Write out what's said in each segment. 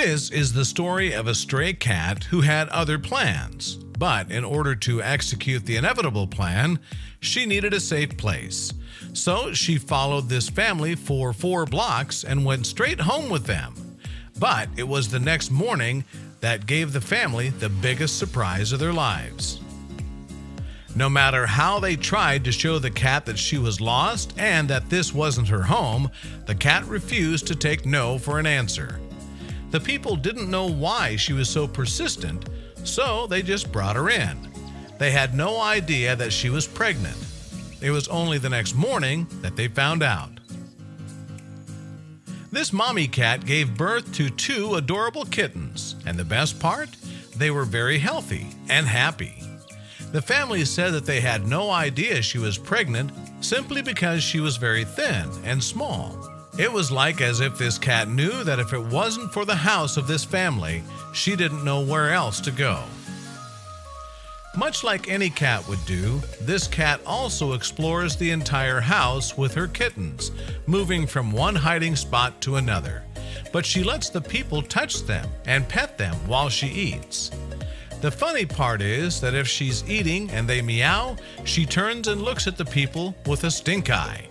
This is the story of a stray cat who had other plans, but in order to execute the inevitable plan, she needed a safe place. So she followed this family for four blocks and went straight home with them. But it was the next morning that gave the family the biggest surprise of their lives. No matter how they tried to show the cat that she was lost and that this wasn't her home, the cat refused to take no for an answer. The people didn't know why she was so persistent, so they just brought her in. They had no idea that she was pregnant. It was only the next morning that they found out. This mommy cat gave birth to two adorable kittens, and the best part? They were very healthy and happy. The family said that they had no idea she was pregnant simply because she was very thin and small. It was like as if this cat knew that if it wasn't for the house of this family, she didn't know where else to go. Much like any cat would do, this cat also explores the entire house with her kittens, moving from one hiding spot to another. But she lets the people touch them and pet them while she eats. The funny part is that if she's eating and they meow, she turns and looks at the people with a stink eye.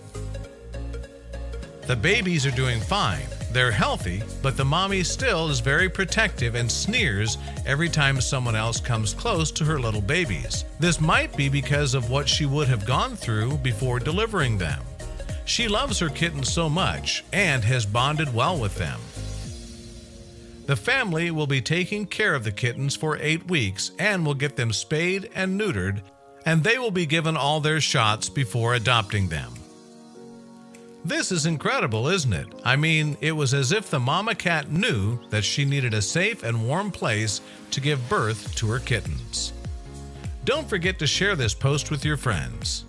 The babies are doing fine. They're healthy, but the mommy still is very protective and sneers every time someone else comes close to her little babies. This might be because of what she would have gone through before delivering them. She loves her kittens so much and has bonded well with them. The family will be taking care of the kittens for eight weeks and will get them spayed and neutered, and they will be given all their shots before adopting them. This is incredible, isn't it? I mean, it was as if the mama cat knew that she needed a safe and warm place to give birth to her kittens. Don't forget to share this post with your friends.